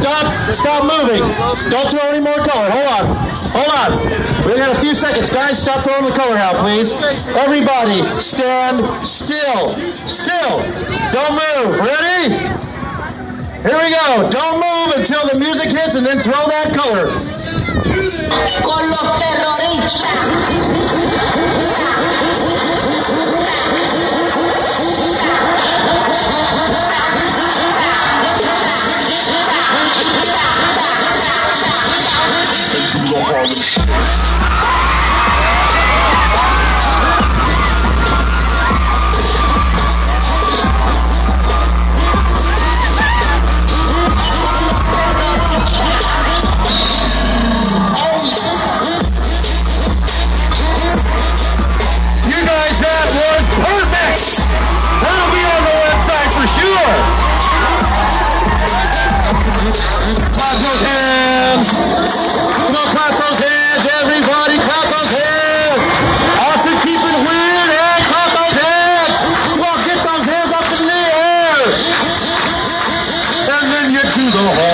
Stop Stop moving. Don't throw any more color. Hold on. Hold on. We got a few seconds. Guys, stop throwing the color out, please. Everybody, stand still. Still. Don't move. Ready? Here we go. Don't move until the music hits and then throw that color. little hole.